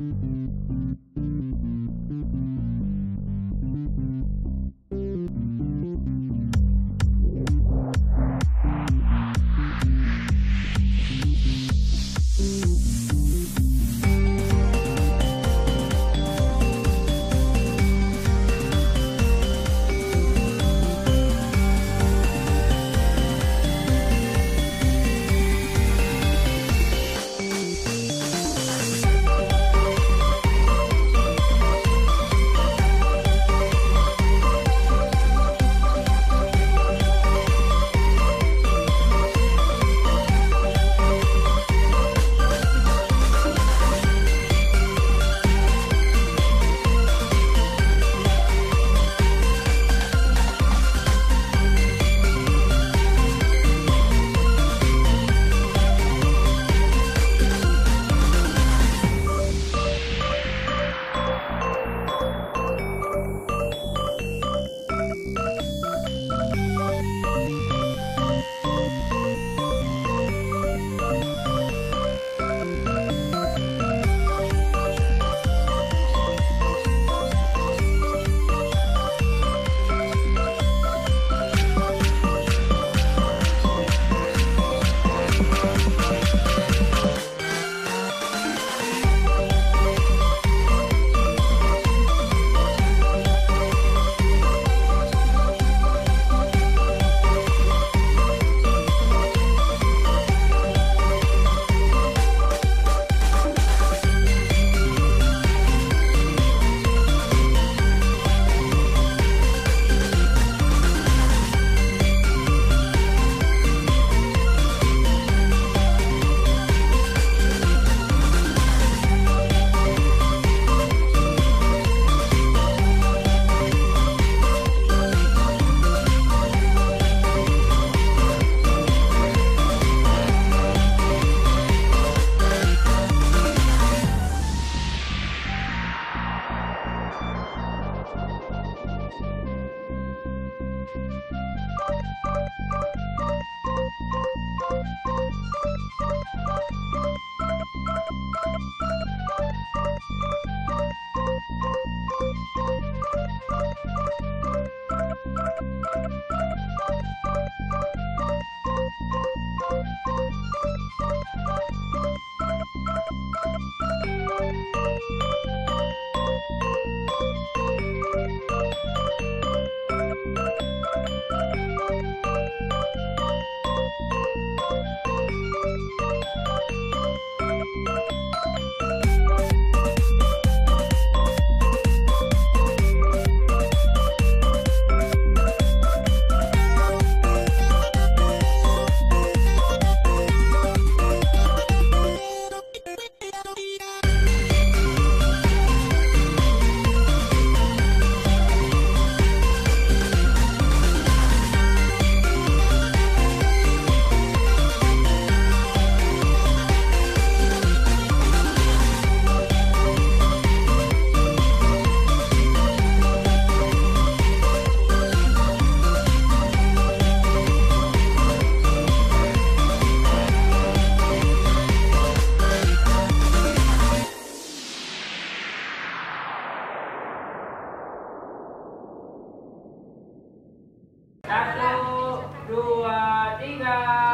Thank you. Satu, dua, tiga.